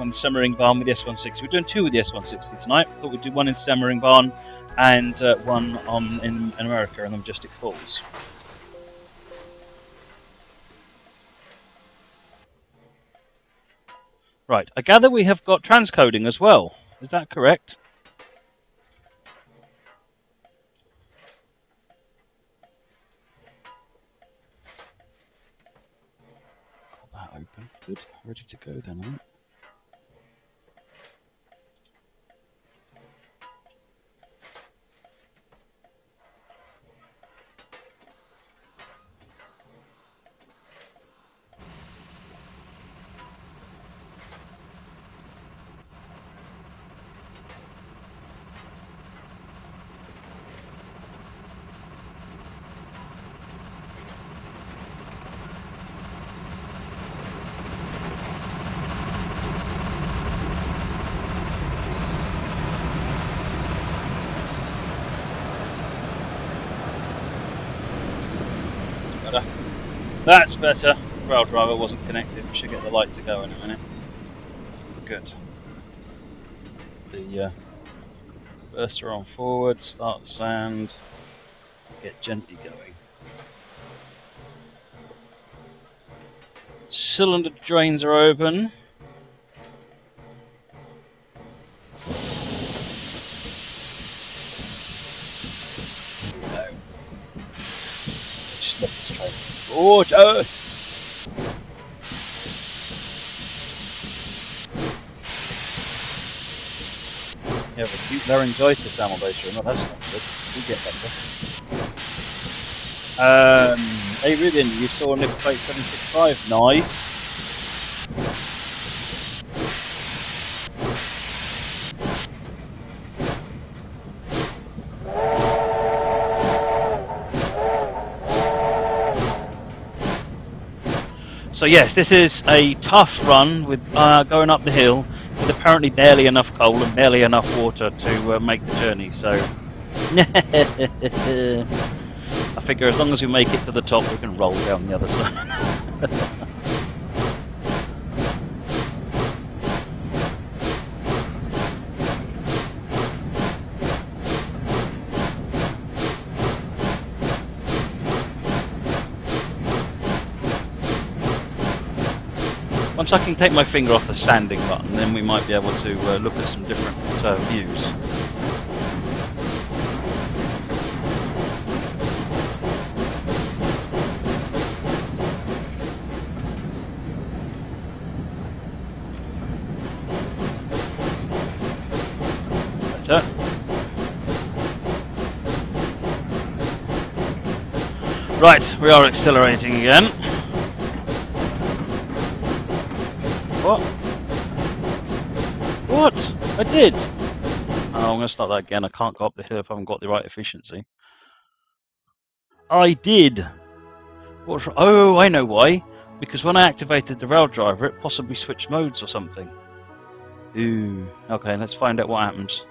on the Semmeringbahn with the S160. We're doing two with the S160 tonight. Thought we'd do one in Semmeringbahn and uh, one on in, in America in the Majestic Falls. Right, I gather we have got transcoding as well. Is that correct? Got that open. Good. Ready to go then, aren't better. That's better. Rail driver wasn't connected. We should get the light to go in a minute. Good. The uh, burster on forward, start the sand, get gently going. Cylinder drains are open. Just let this train. Gorgeous! You have acute laryngitis, Amaldacia, not that's not good. You get better. Um, hey Ruben, you saw Nickel Plate 765. Nice. So yes, this is a tough run with uh, going up the hill with apparently barely enough coal and barely enough water to uh, make the journey. So I figure as long as we make it to the top, we can roll down the other side. I can take my finger off the sanding button, then we might be able to uh, look at some different uh, views. Right, we are accelerating again. What? What? I did. Oh, I'm going to start that again. I can't go up the hill if I haven't got the right efficiency. I did. What? Oh, I know why. Because when I activated the rail driver, it possibly switched modes or something. Ooh. Okay, let's find out what happens.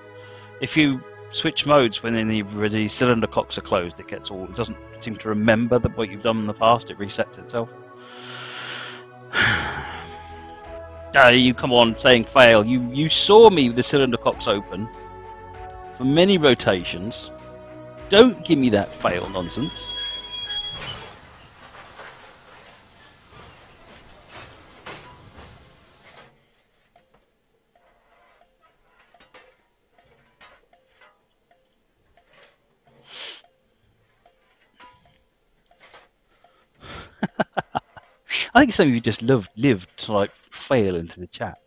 If you switch modes when the, the cylinder cocks are closed, it gets all. It doesn't seem to remember that what you've done in the past. It resets itself. Uh, you come on saying fail. You you saw me with the cylinder cocks open for many rotations. Don't give me that fail nonsense. I think some of you just love live to like fail into the chat.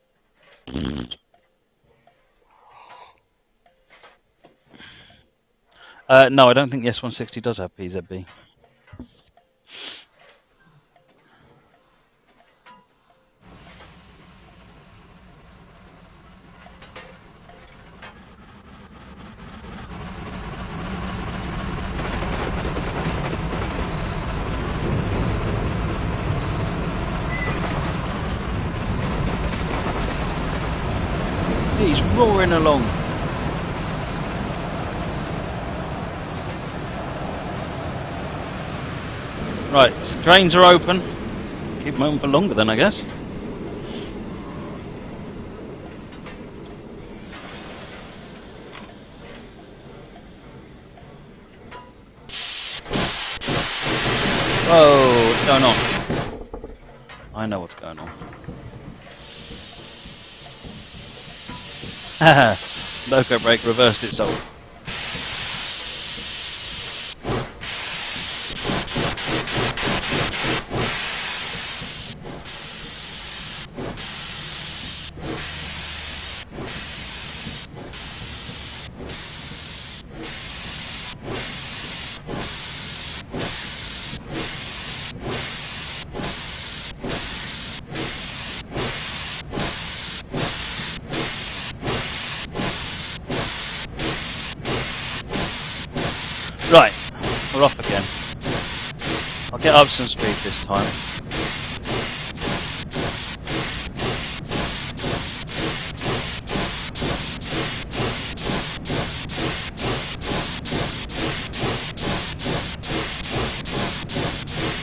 Uh, no, I don't think the S160 does have PZB. Drains are open. Keep them open for longer then, I guess. Whoa, what's going on? I know what's going on. Loco brake reversed itself. Up some speed this time.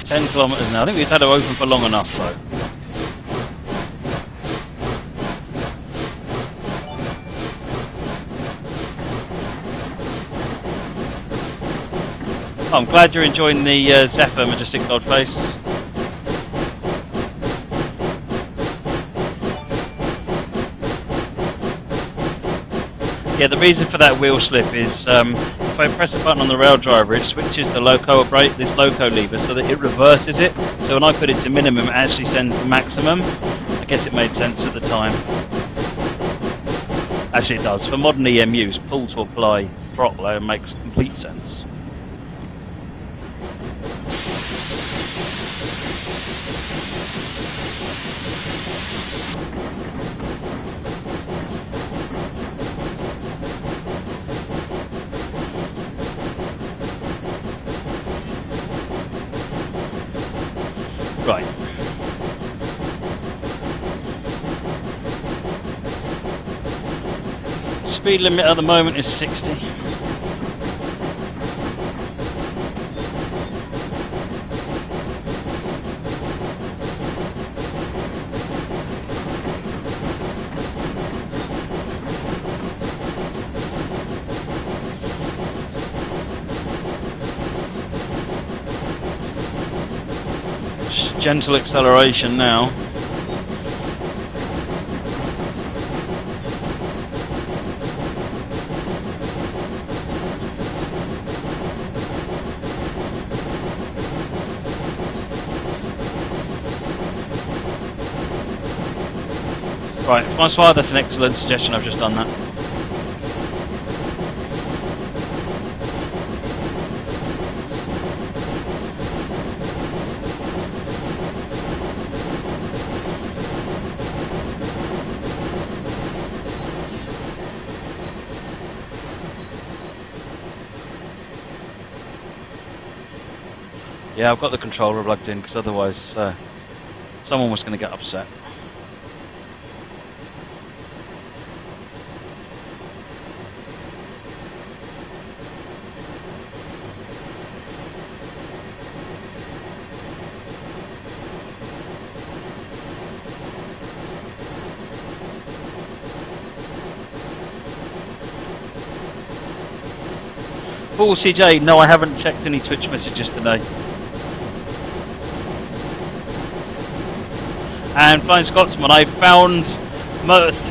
Ten kilometres now. I think we've had it open for long enough though. I'm glad you're enjoying the uh, Zephyr Majestic Goldface. Yeah, the reason for that wheel slip is um, if I press a button on the rail driver, it switches the loco brake, this loco lever, so that it reverses it. So when I put it to minimum, it actually sends the maximum. I guess it made sense at the time. Actually, it does. For modern EMUs, pull to apply throttle makes complete sense. Right. Speed limit at the moment is 60. Just gentle acceleration now. Right, Francois, that's an excellent suggestion. I've just done that. Yeah, I've got the controller plugged in because otherwise uh, someone was going to get upset. Paul CJ, no, I haven't checked any Twitch messages today. And Flying Scotsman, I found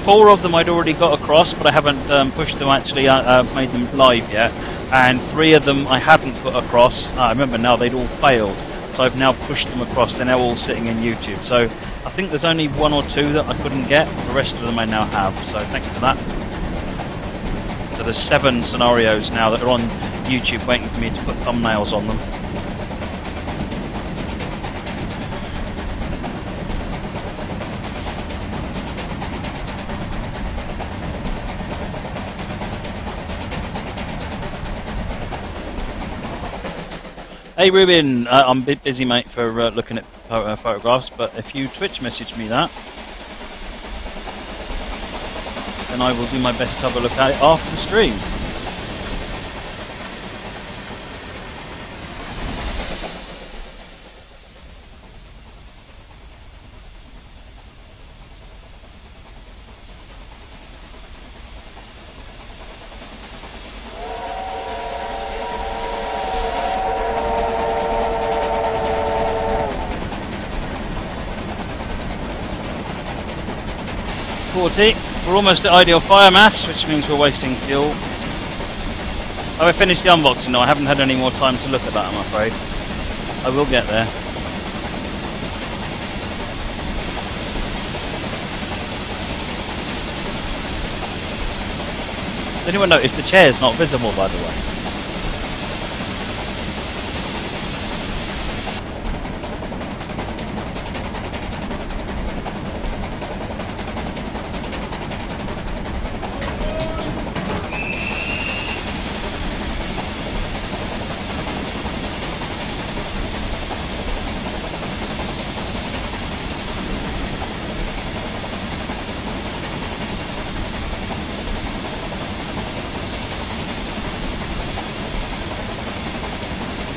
four of them I'd already got across, but I haven't um, pushed them actually, uh, uh, made them live yet. And three of them I hadn't put across. Ah, I remember now they'd all failed, so I've now pushed them across. They're now all sitting in YouTube. So I think there's only one or two that I couldn't get. The rest of them I now have. So thank you for that. So there's seven scenarios now that are on YouTube waiting for me to put thumbnails on them. Hey Ruben, uh, I'm a bit busy, mate, for uh, looking at uh, photographs. But if you Twitch message me that, then I will do my best to have a look at it after the stream. 40. We're almost at ideal fire mass, which means we're wasting fuel. Oh, I finished the unboxing now. I haven't had any more time to look at that, I'm afraid. I will get there. Anyone notice the chair's not visible, by the way?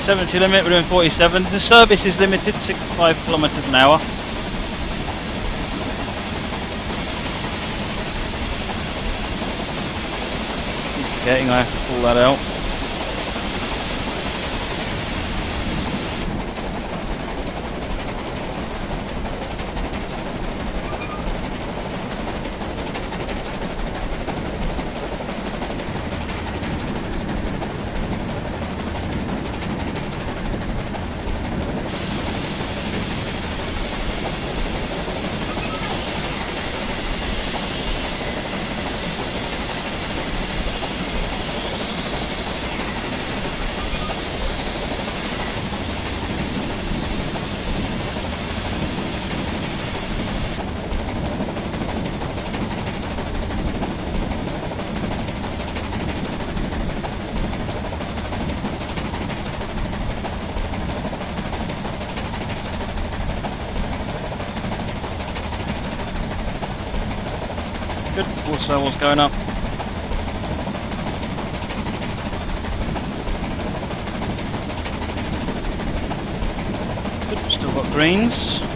70 limit, we're doing 47. The service is limited 65 kilometers an hour. Getting, I have to pull that out. So what's going up? Still got greens.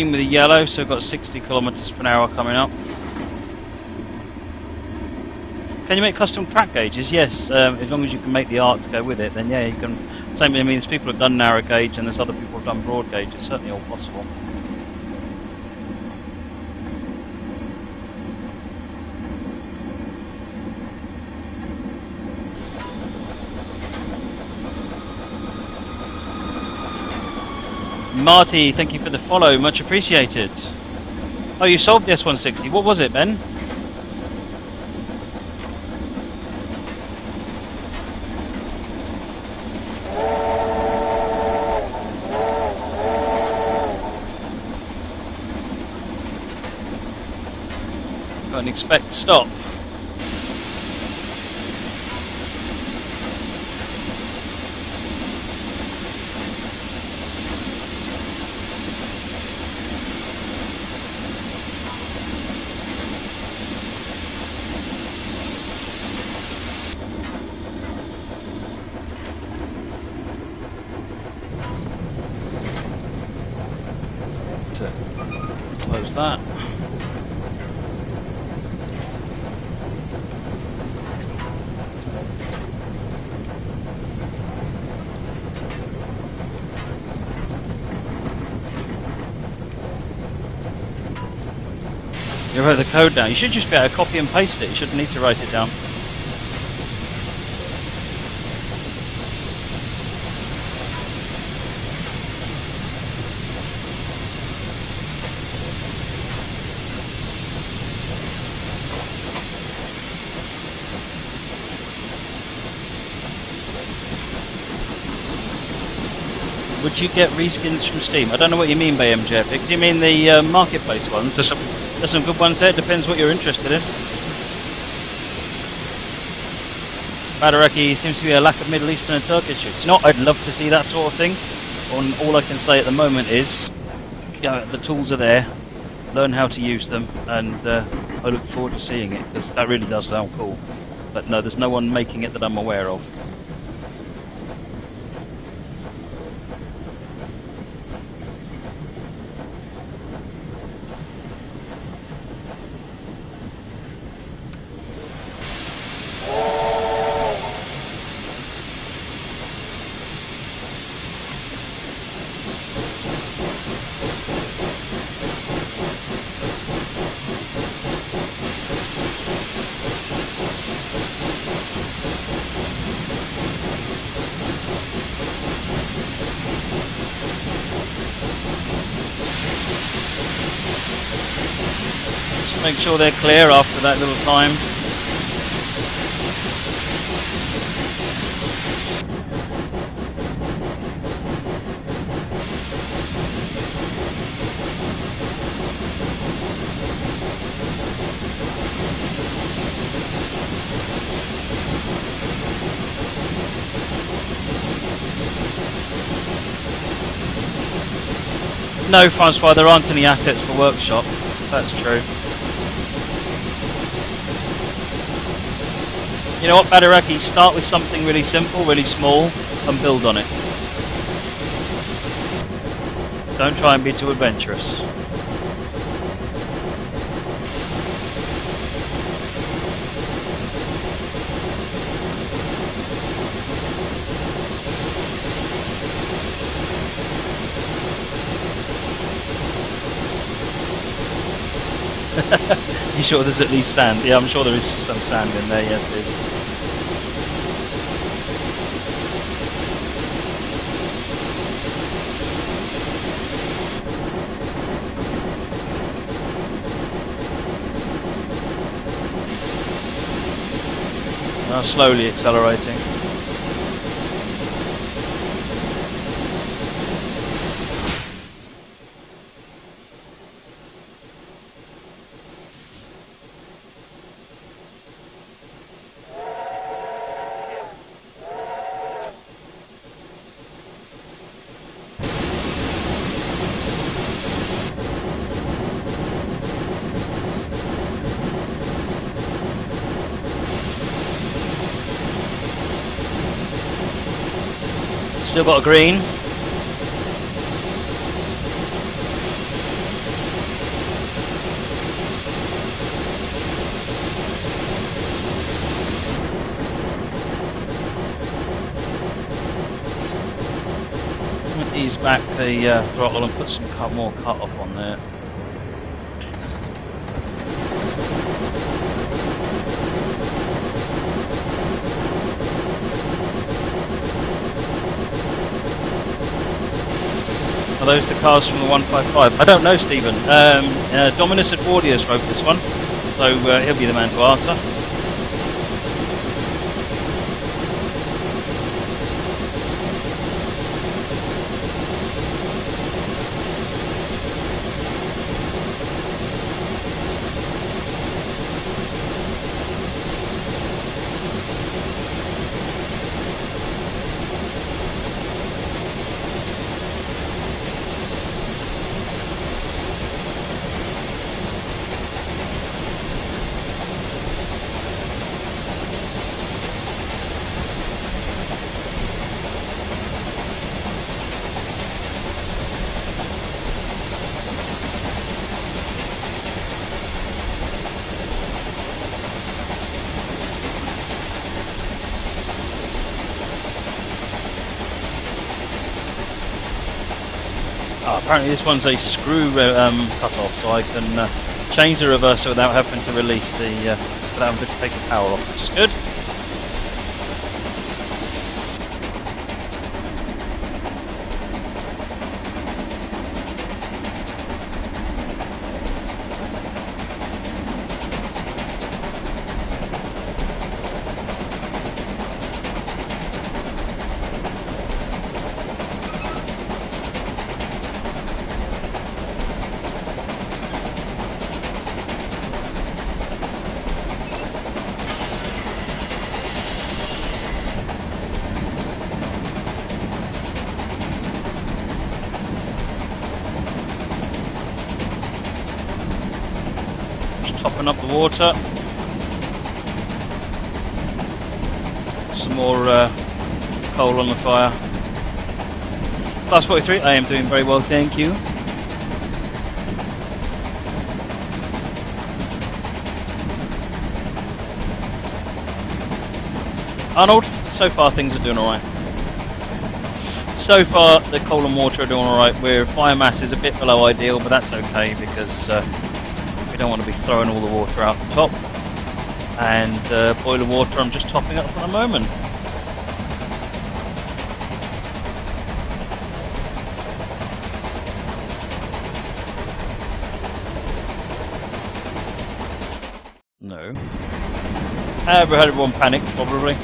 Green with a yellow, so I've got 60 kilometers per hour coming up. Can you make custom track gauges? Yes, um, as long as you can make the art to go with it, then yeah, you can. Same, I mean, there's people who've done narrow gauge and there's other people who've done broad gauge. It's certainly all possible. Marty, thank you for the follow, much appreciated. Oh, you solved the S160. What was it, Ben? Got an expect stop. code. You should just be able to copy and paste it. You shouldn't need to write it down. Would you get reskins from Steam? I don't know what you mean by MJPEG. Do you mean the uh, marketplace ones or something? There's some good ones there. Depends what you're interested in. Badaraki seems to be a lack of Middle Eastern and Turkish. It's not. I'd love to see that sort of thing. On all I can say at the moment is, you know, the tools are there. Learn how to use them, and uh, I look forward to seeing it because that really does sound cool. But no, there's no one making it that I'm aware of. Just make sure they're clear after that little time. No, Francois, there aren't any assets for workshop. That's true. You know what, Badaraki? Start with something really simple, really small, and build on it. Don't try and be too adventurous. you sure there's at least sand? Yeah, I'm sure there is some sand in there, yes, dude. Now slowly accelerating. Still got a green. Ease back the uh, throttle and put some cut, more cut off on there. Those the cars from the 155? I don't know, Stephen. Um, uh, Dominus Edwardius wrote this one, so uh, he'll be the man to answer. Oh, apparently this one's a screw uh, um, cut off, so I can uh, change the reverser without having to release the, uh, without having to take the power off, which is good. Open up the water. Some more uh, coal on the fire. Class 43, I am doing very well, thank you. Arnold, so far things are doing alright. So far the coal and water are doing alright. Where mass is a bit below ideal, but that's okay because uh, don't want to be throwing all the water out the top. And uh, boiling water I'm just topping up for the moment. No. Everyone panic, probably.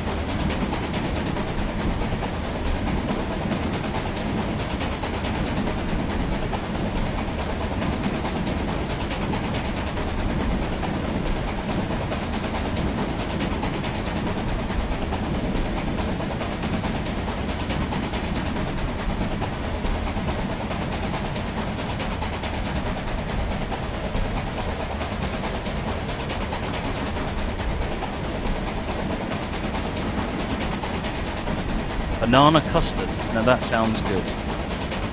Banana custard. Now that sounds good.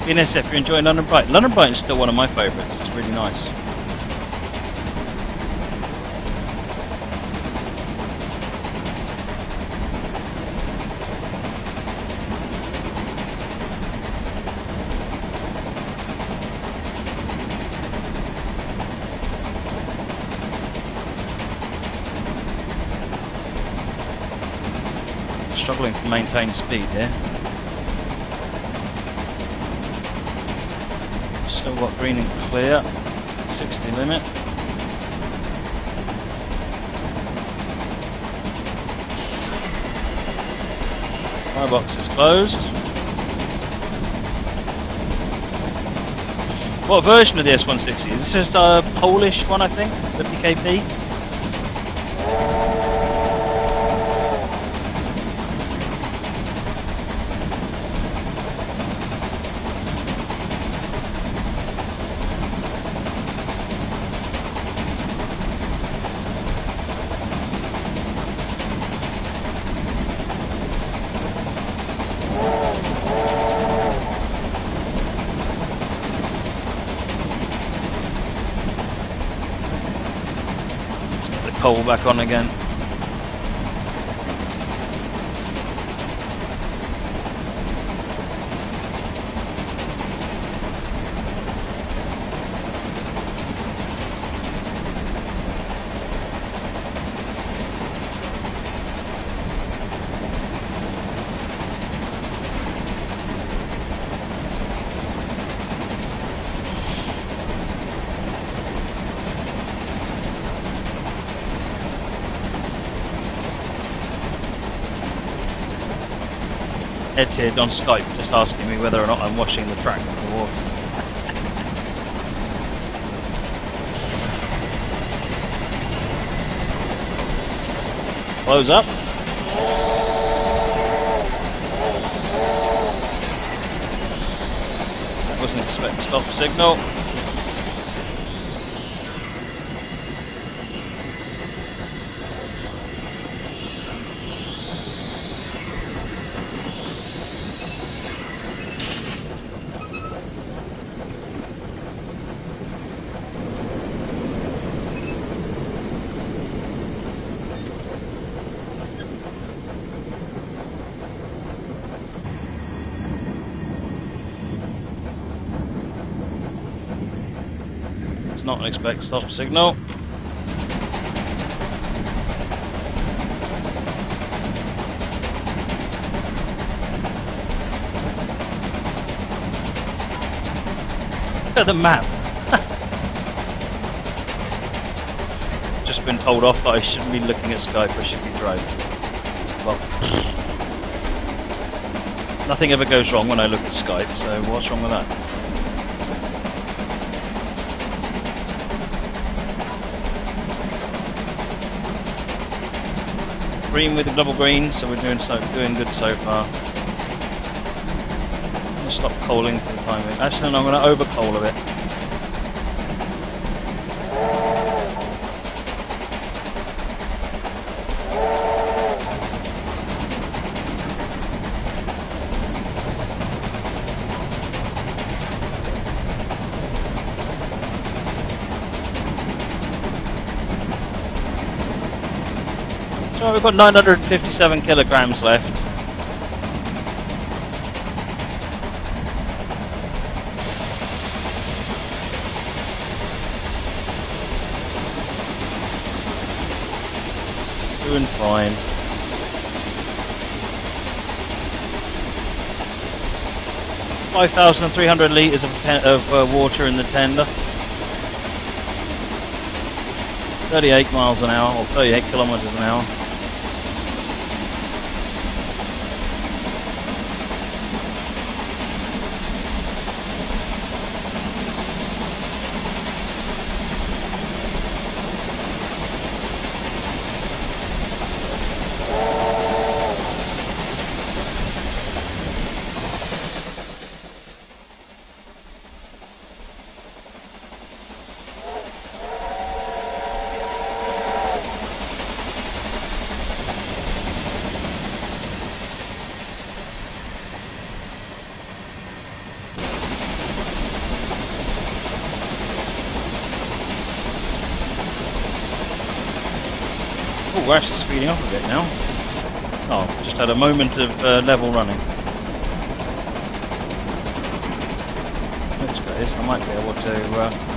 BNSF, you're enjoying London Bright. London Bright is still one of my favourites. It's really nice. struggling to maintain speed here. Still got green and clear, 60 limit. My box is closed. What version of the S160? This is a Polish one, I think, the PKP. coal back on again. Here on Skype just asking me whether or not I'm washing the track with the water. Close up. Wasn't expect stop signal. not an expect stop signal. Look at the map. Just been told off that I shouldn't be looking at Skype, I should be driving. Well, nothing ever goes wrong when I look at Skype, so what's wrong with that? Green with the double green, so we're doing so doing good so far. I'm gonna stop coaling for the time being. Actually, no, I'm gonna over coal a bit. We've got 957 kilograms left. Doing fine. Five thousand three hundred liters of, of uh, water in the tender. 38 miles an hour, or 38 kilometers an hour. Oh, speeding up a bit now. Oh, just had a moment of uh, level running. Looks space, I might be able to. Uh,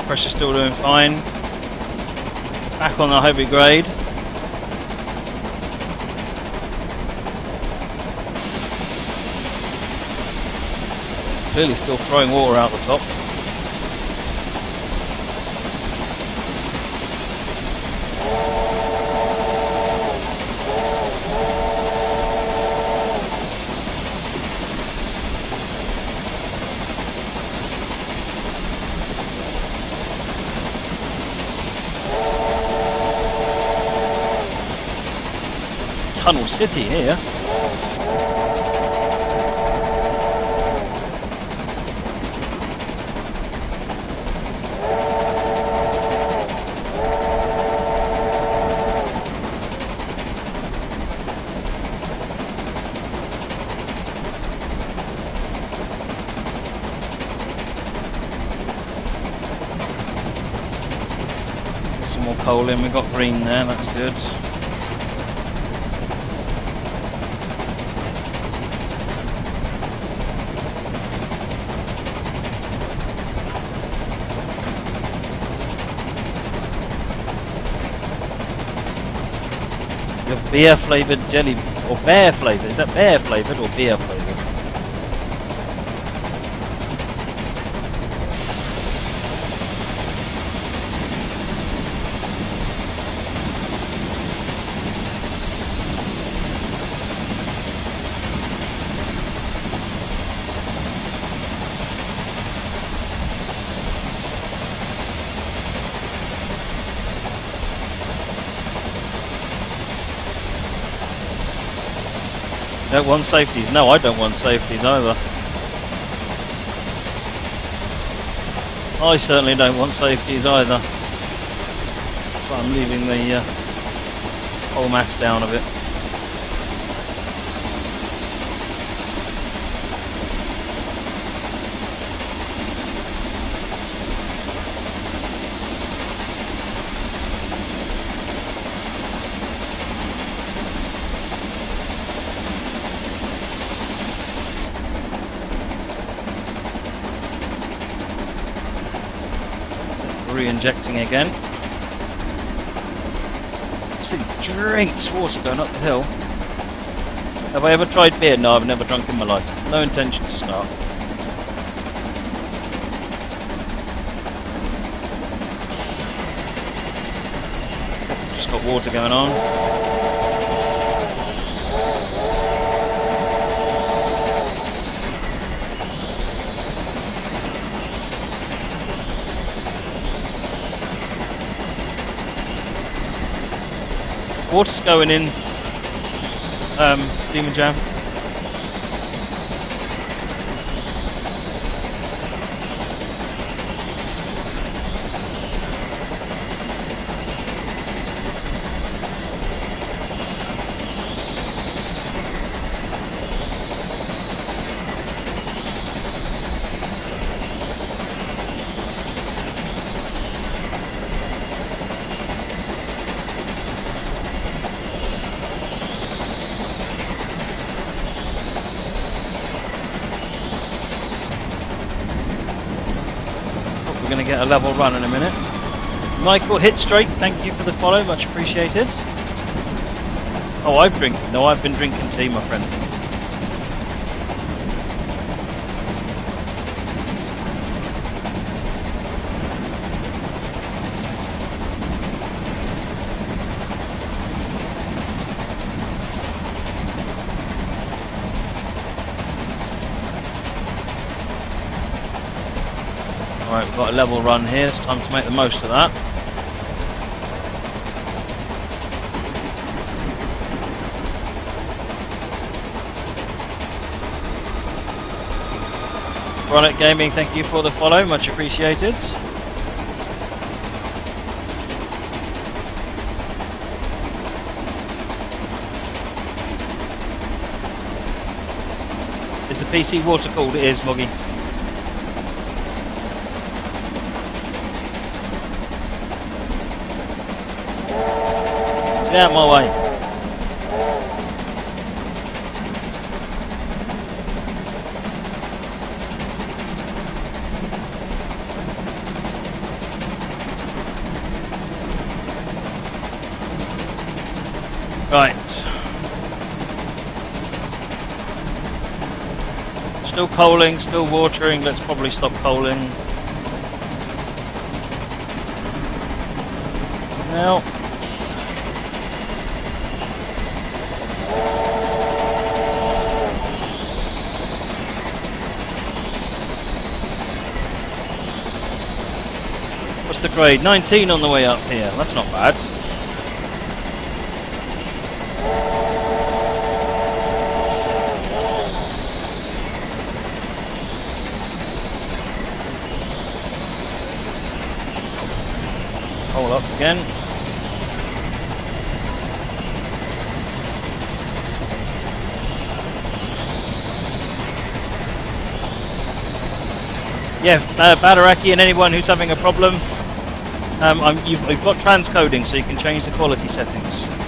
Pressure still doing fine. Back on the heavy grade. Clearly still throwing water out the top. Tunnel City here. Some more coal in, we've got green there, that's good. Beer flavoured jelly, or bear flavoured. Is that bear flavoured or beer flavoured? Don't want safeties. No, I don't want safeties either. I certainly don't want safeties either. So I'm leaving the uh, whole mass down a bit. Re-injecting again. This thing drinks water going up the hill. Have I ever tried beer? No, I've never drunk in my life. No intention to start. Just got water going on. Water's going in. Um, Demon Jam. get a level in a minute. Michael Hit Straight, thank you for the follow, much appreciated. Oh, I've drink. No, I've been drinking tea, my friend. A level run here. It's time to make the most of that. Chronic Gaming, thank you for the follow, much appreciated. Is the PC water cooled? It is, Moggy. Out my way. Right. Still coaling, still watering. Let's probably stop coaling. Now. Grade? 19 on the way up here. That's not bad. Hold up again. Yeah, uh, Badaraki and anyone who's having a problem, um, you've, you've got transcoding, so you can change the quality settings.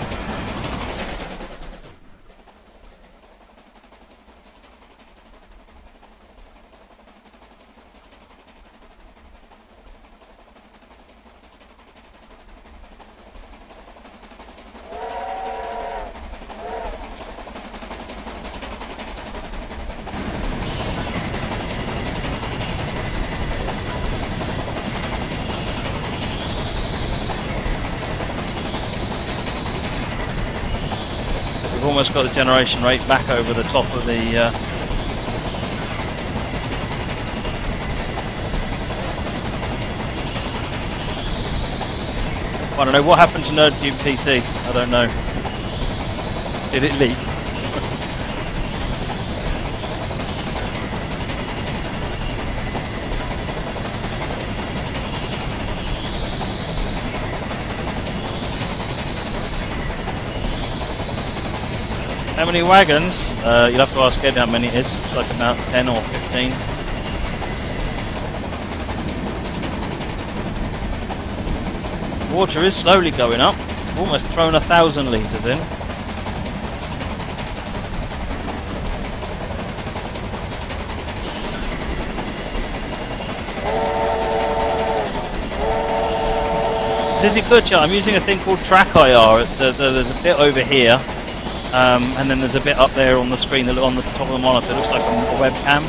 Almost got the generation rate back over the top of the. Uh, I don't know what happened to NerdCube PC. I don't know. Did it leak? Many wagons? Uh, you'll have to ask Ed how many it is. It's like about 10 or 15. Water is slowly going up. Almost thrown a thousand litres in. Zizzy Kutcher, I'm using a thing called Track IR. It's a, there's a bit over here, um, and then there's a bit up there on the screen, on the top of the monitor. It looks like a, a webcam.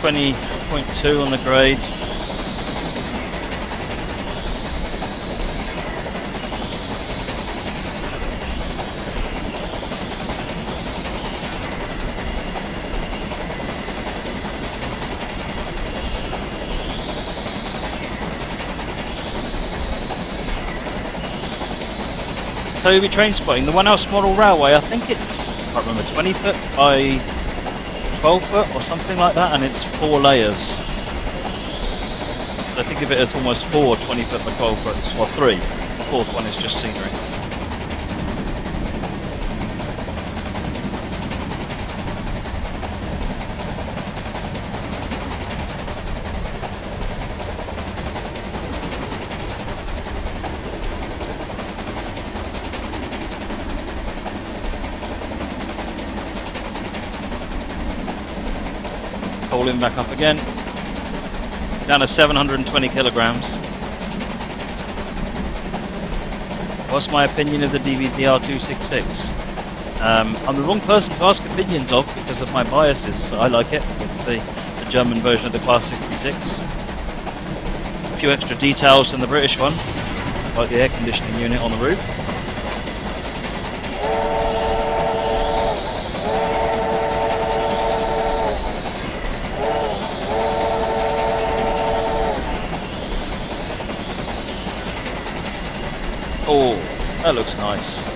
Twenty point two on the grade. Toby train spotting, the one house model railway, I think it's, I can't remember, 20 foot by 12 foot or something like that, and it's four layers. I think of it as almost four 20 foot by 12 foot, or three. The fourth one is just scenery. Rolling back up again. Down to 720 kilograms. What's my opinion of the DVDR266? Um, I'm the wrong person to ask opinions of because of my biases. I like it. It's the, the German version of the Class 66. A few extra details than the British one, like the air conditioning unit on the roof. Oh, that looks nice.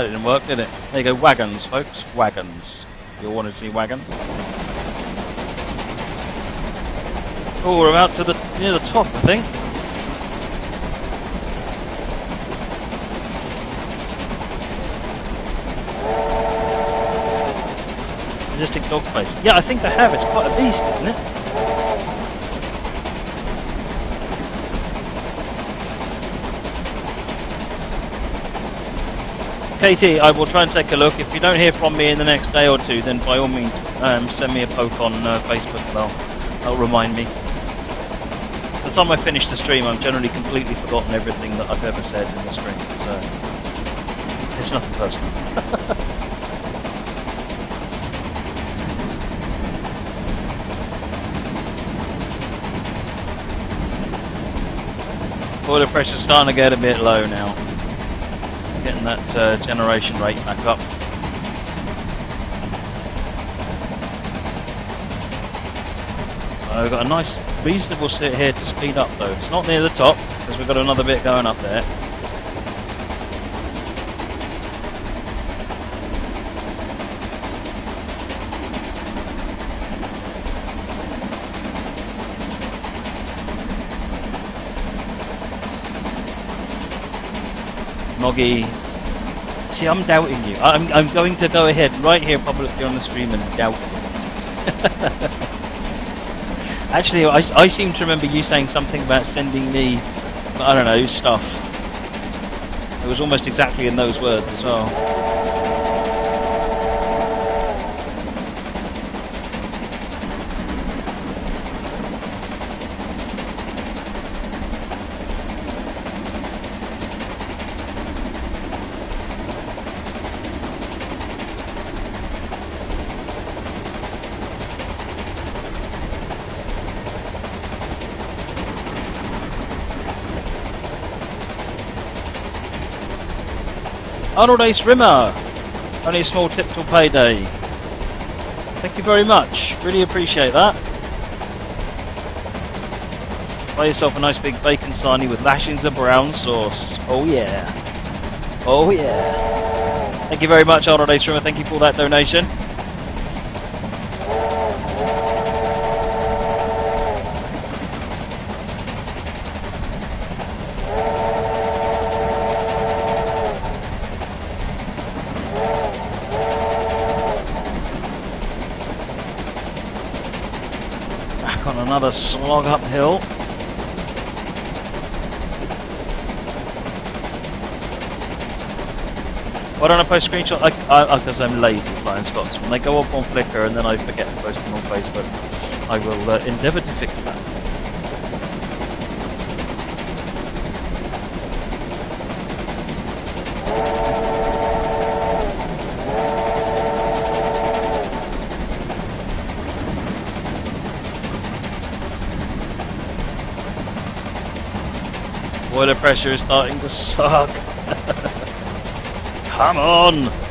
That didn't work, did it? There you go, wagons, folks. Wagons. You all wanted to see wagons? Oh, we're about to the near the top, I think. Majestic dog face. Yeah, I think they have. It's quite a beast, isn't it? Katie, I will try and take a look. If you don't hear from me in the next day or two, then by all means um, send me a poke on uh, Facebook and I'll, I'll remind me. By the time I finish the stream, I've generally completely forgotten everything that I've ever said in the stream, so it's nothing personal. Boiler pressure's starting to get a bit low now getting that uh, generation rate back up. Uh, we've got a nice, reasonable sit here to speed up though. It's not near the top because we've got another bit going up there. Moggy. See, I'm doubting you. I'm, I'm going to go ahead right here publicly on the stream and doubt you. Actually, I, I seem to remember you saying something about sending me, I don't know, stuff. It was almost exactly in those words as well. Arnold Ace Rimmer. Only a small tip till payday. Thank you very much. Really appreciate that. Buy yourself a nice big bacon sarnie with lashings of brown sauce. Oh yeah. Oh yeah. Thank you very much, Arnold Ace Rimmer. Thank you for that donation. Slog uphill. Why don't I post screenshots? Because I'm lazy, Flying Scots. When they go up on Flickr and then I forget to post them on Facebook, I will uh, endeavour to fix that. Boiler pressure is starting to suck. Come on!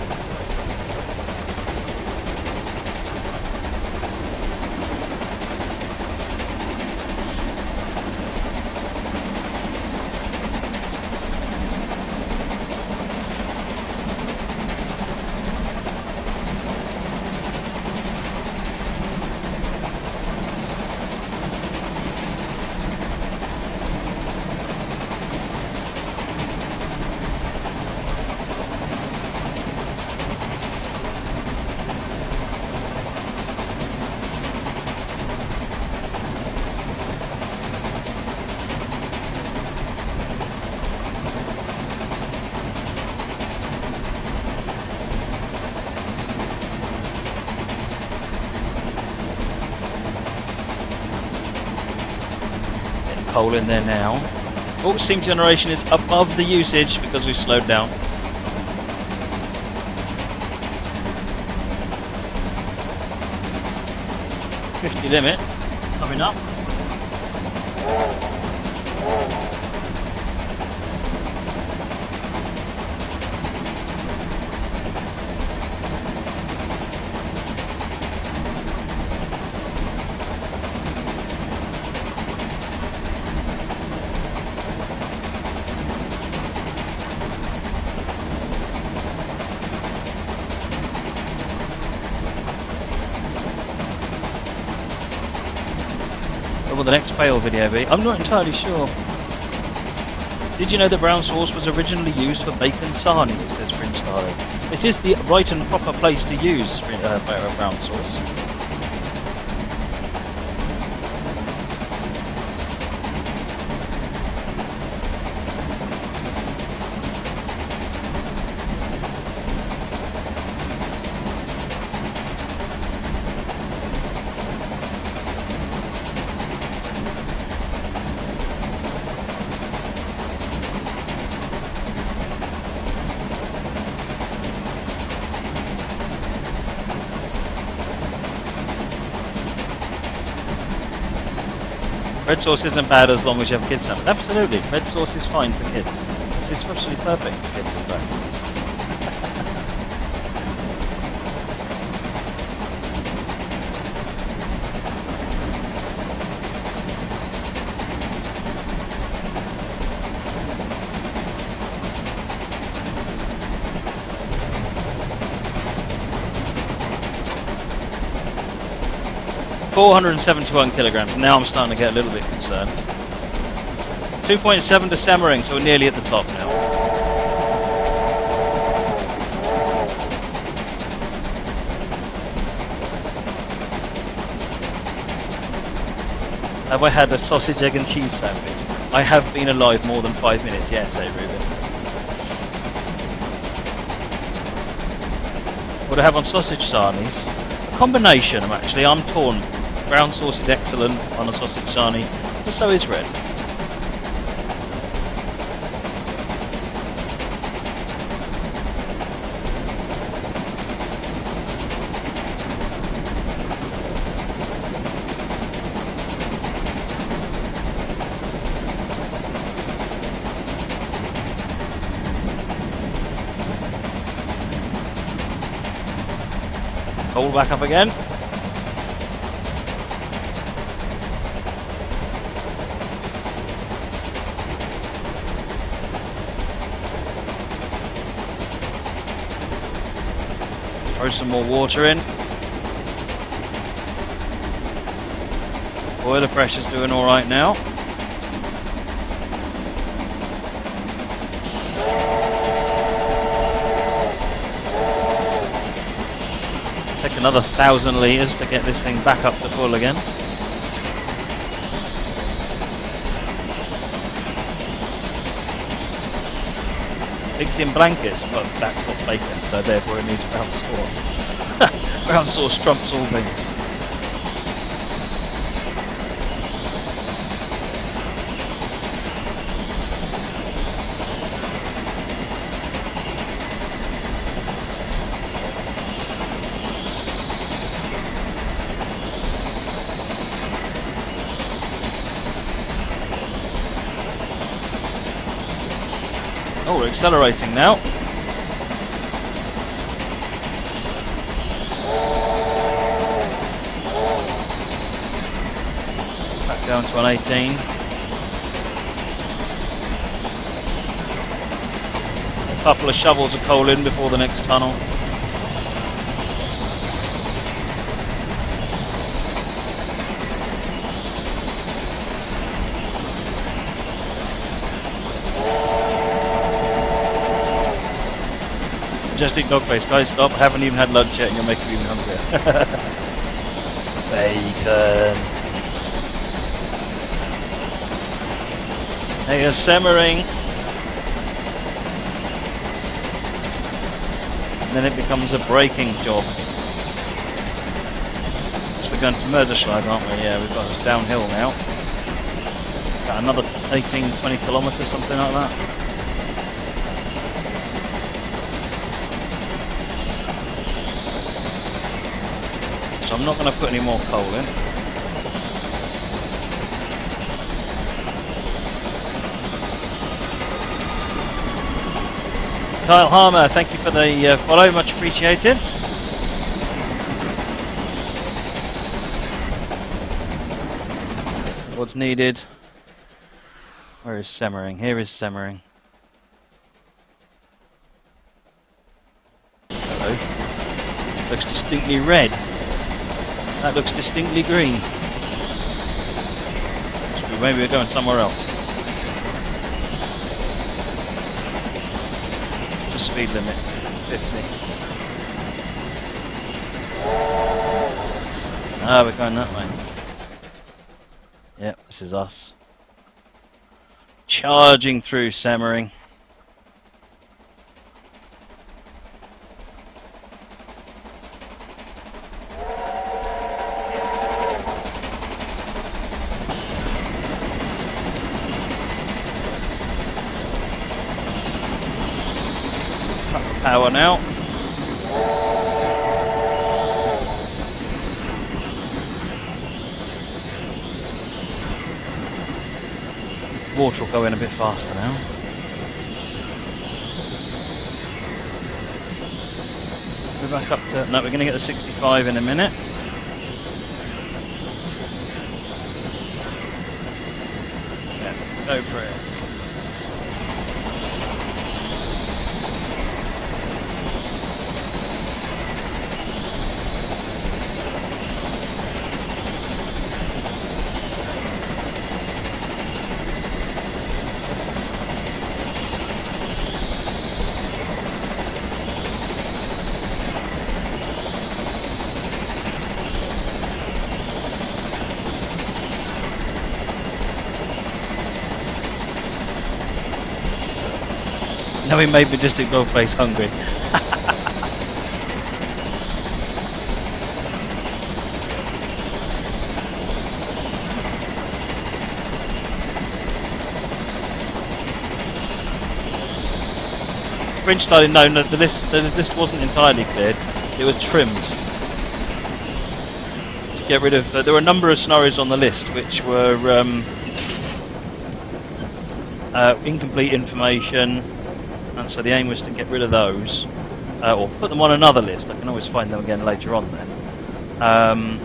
In there now. Oh, steam generation is above the usage because we've slowed down. Fifty limit coming up. Fail video be? I'm not entirely sure. Did you know that brown sauce was originally used for bacon sarnie, says Fringe Style. It is the right and proper place to use uh, brown sauce. Red sauce isn't bad as long as you have kids on Absolutely, red sauce is fine for kids. It's especially perfect for kids in fact. 471 kilograms. Now I'm starting to get a little bit concerned. 2.7 to Semmering, so we're nearly at the top now. Have I had a sausage, egg and cheese sandwich? I have been alive more than five minutes, yes, say Ruben. What do I have on sausage sarnies? A combination, actually, I'm torn Brown sauce is excellent on a sausage sarnie, but so is red. Hold back up again. Throw some more water in. Boiler pressure's doing alright now. Take another thousand litres to get this thing back up to full again. Pigs in blankets, but that's got bacon, so therefore it needs brown sauce. brown sauce trumps all things. Oh, accelerating now. Back down to 118. A couple of shovels of coal in before the next tunnel. Majestic dog face. Guys, stop. I haven't even had lunch yet and you're making me even hungrier. Bacon. They are Semmering. And then it becomes a braking job. So we're going to Mürzzuschlag, aren't we? Yeah, we've got us downhill now. About another 18, 20 kilometres, something like that. I'm not going to put any more coal in. Kyle Harmer, thank you for the uh, follow, much appreciated. What's needed? Where is Semmering? Here is Semmering. Hello. Looks distinctly red. That looks distinctly green. Maybe we're going somewhere else. The speed limit, 50. Ah, we're going that way. Yep, this is us. Charging through Semmering. power now. Water will go in a bit faster now. We're back up to... No, we're going to get the 65 in a minute. Yeah, go for it. We made Majestic Face hungry. French known that the list the list wasn't entirely cleared. It was trimmed to get rid of. Uh, there were a number of scenarios on the list which were um, uh, incomplete information, and so the aim was to get rid of those, uh, or put them on another list. I can always find them again later on then. Um,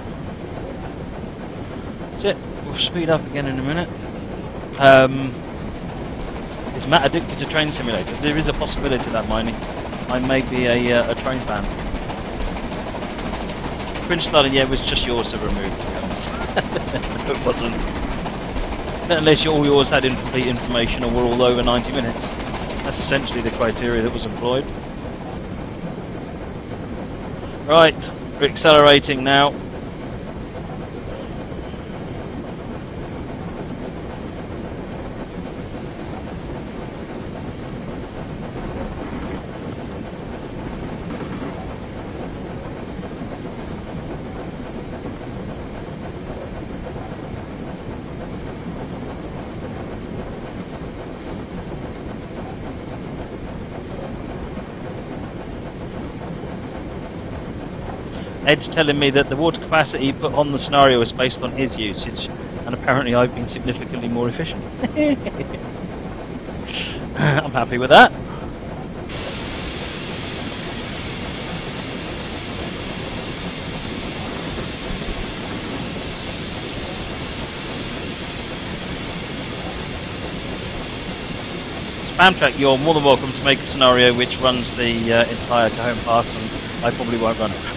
that's it. We'll speed up again in a minute. Um, is Matt addicted to Train Simulator? There is a possibility that, Miney. I may be a, uh, a train fan. Prince Starling, yeah, it was just yours to remove, to it wasn't. Unless all yours had incomplete information or were all over 90 minutes. That's essentially the criteria that was employed. Right, we're accelerating now. Ed's telling me that the water capacity put on the scenario is based on his usage, and apparently I've been significantly more efficient. I'm happy with that. Spamtrack, you're more than welcome to make a scenario which runs the uh, entire Cajon Pass, and I probably won't run it.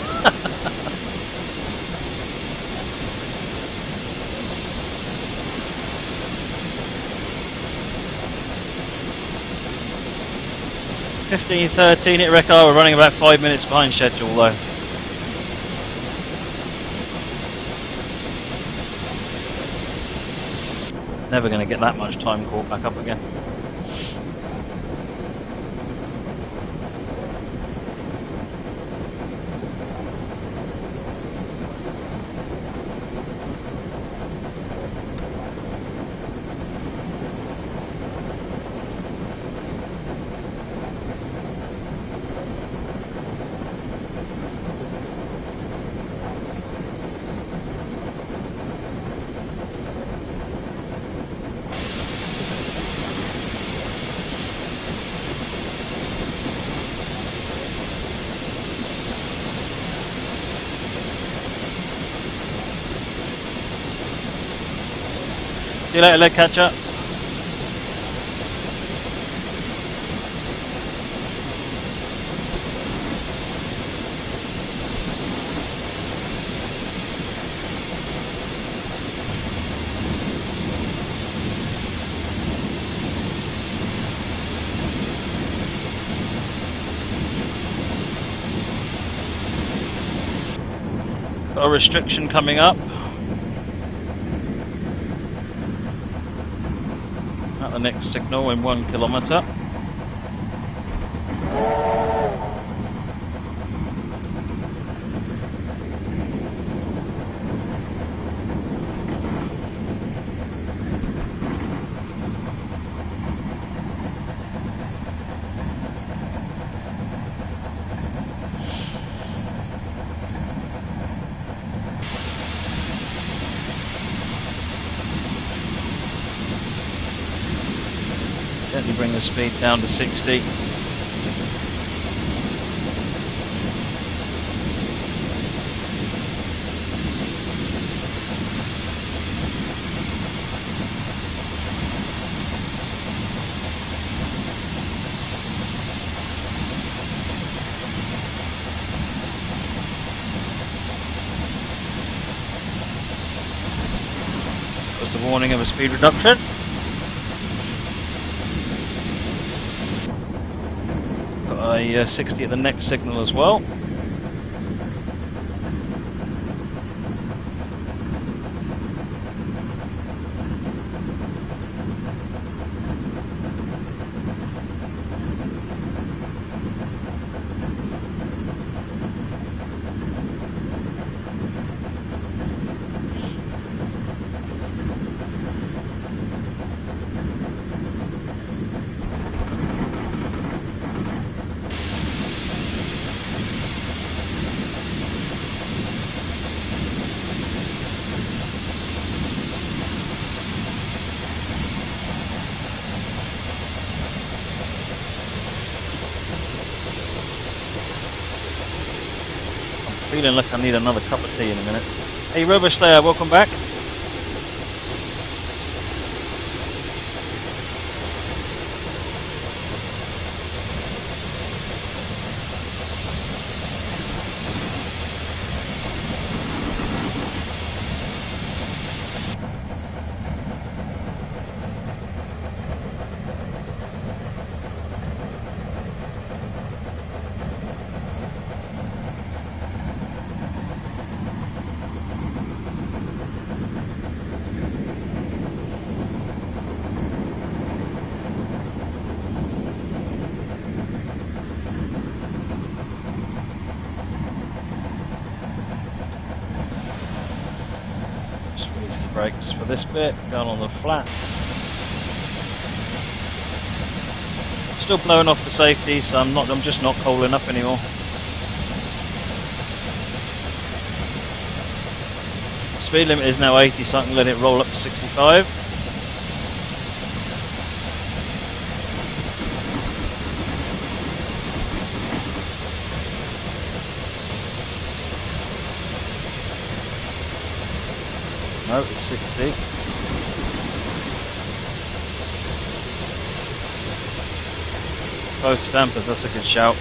Fifteen thirteen at Rekar, we're running about five minutes behind schedule though. Never going to get that much time caught back up again. See you later, leg catcher. A restriction coming up. Next signal in one kilometre. Gently bring the speed down to 60. That's a warning of a speed reduction. Got a uh, 60 at the next signal as well. Feeling like I need another cup of tea in a minute. Hey, Robo Slayer, welcome back. Just release the brakes for this bit, going on the flat. Still blowing off the safety, so I'm not I'm just not coaling up anymore. Speed limit is now 80, so I can let it roll up to 65. No, it's 60. Both stampers, that's a good shout.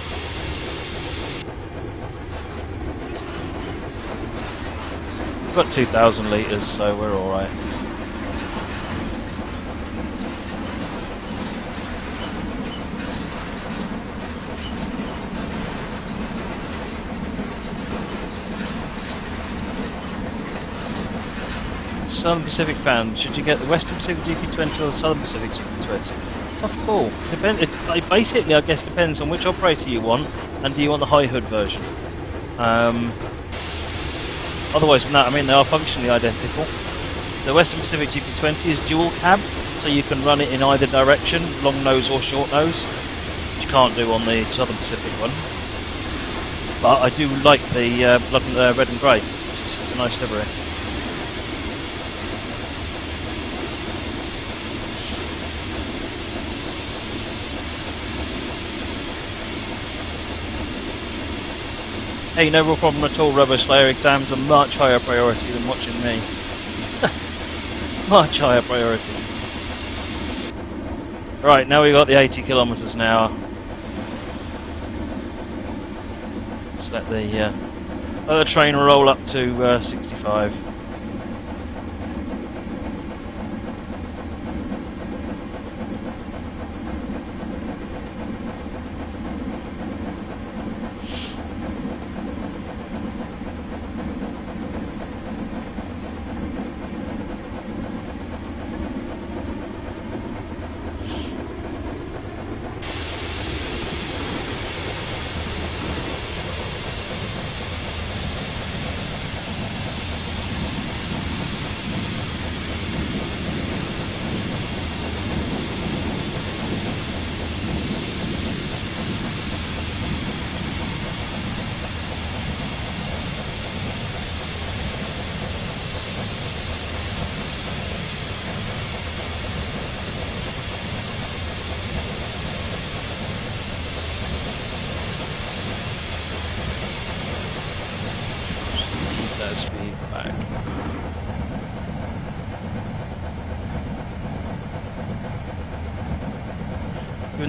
We've got 2,000 litres, so we're alright. Southern Pacific fan, should you get the Western Pacific GP20 or the Southern Pacific GP20? Tough call. Depend. It basically, I guess, depends on which operator you want, and do you want the high hood version. Um, otherwise than that, I mean, they are functionally identical. The Western Pacific GP20 is dual cab, so you can run it in either direction, long nose or short nose, which you can't do on the Southern Pacific one. But I do like the uh, blood, uh, red and grey. It's a nice livery. Hey, no real problem at all, Rubber Slayer. Exams are much higher priority than watching me. Much higher priority. Right, now we've got the 80 kilometres an hour. Let's let the uh, other train roll up to uh, 65. Keep that speed back.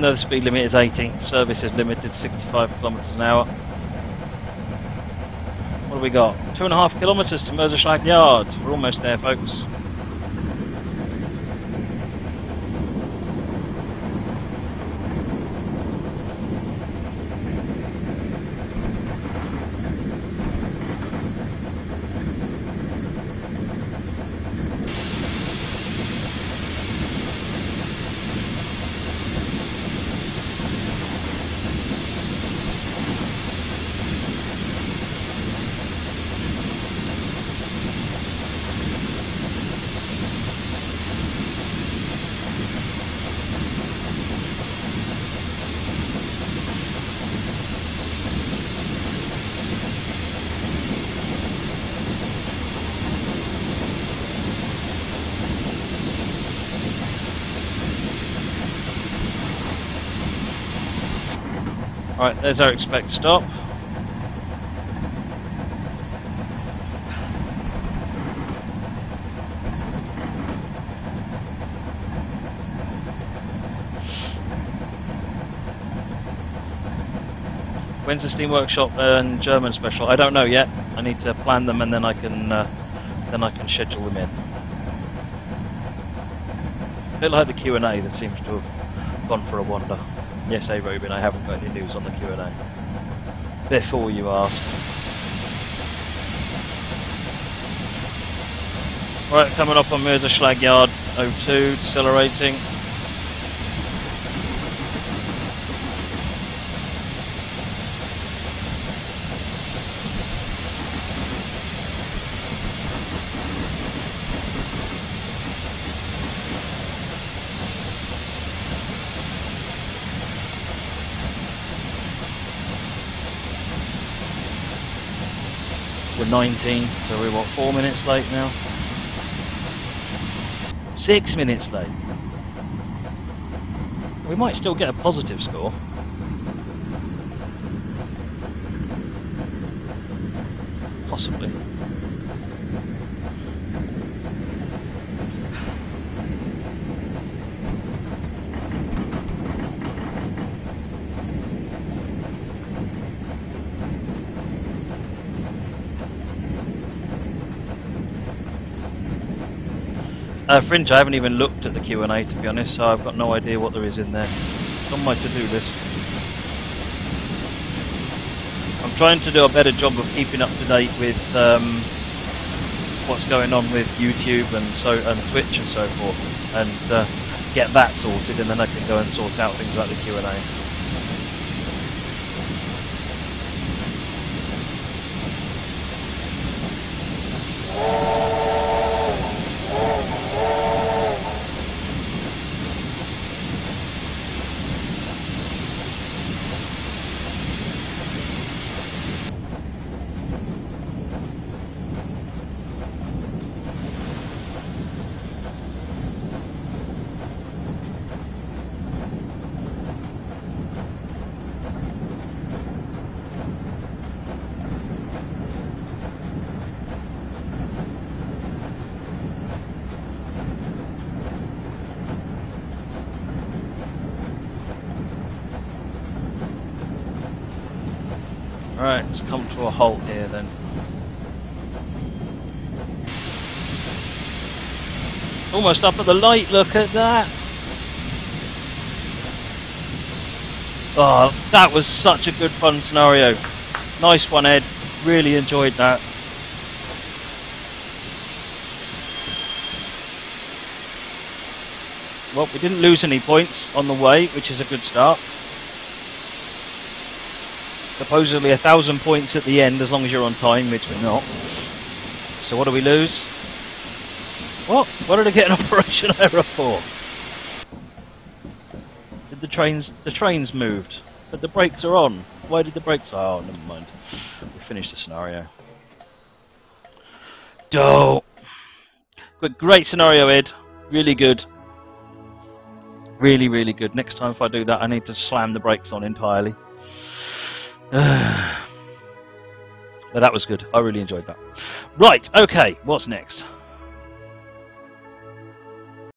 The speed limit is 80, service is limited to 65 kilometres an hour. What have we got? Two and a half kilometres to Merseyside Yard. We're almost there, folks. Right, there's our expect stop. When's the Steam Workshop and German special? I don't know yet. I need to plan them and then I can uh, then I can schedule them in. A bit like the Q and A that seems to have gone for a wander. Yes, hey Robin, I haven't got any news on the Q and A. Before you ask. Right, coming up on Mürzzuschlag Yard 02, decelerating. 19, so we're what, four minutes late now? Six minutes late. We might still get a positive score. uh, Fringe, I haven't even looked at the Q&A to be honest, so I've got no idea what there is in there. It's on my to-do list. I'm trying to do a better job of keeping up to date with um, what's going on with YouTube and so and Twitch and so forth, and uh, get that sorted, and then I can go and sort out things like the Q&A. Oh. Almost up at the light, look at that! Oh, that was such a good fun scenario. Nice one, Ed. Really enjoyed that. Well, we didn't lose any points on the way, which is a good start. Supposedly a thousand points at the end, as long as you're on time, which we're not. So what do we lose? What? What did I get an operation error for? Did the trains... The trains moved, but the brakes are on. Why did the brakes... Oh, never mind. We finished the scenario. Dope. But great scenario, Ed. Really good. Really, really good. Next time if I do that, I need to slam the brakes on entirely. but that was good. I really enjoyed that. Right, okay, what's next?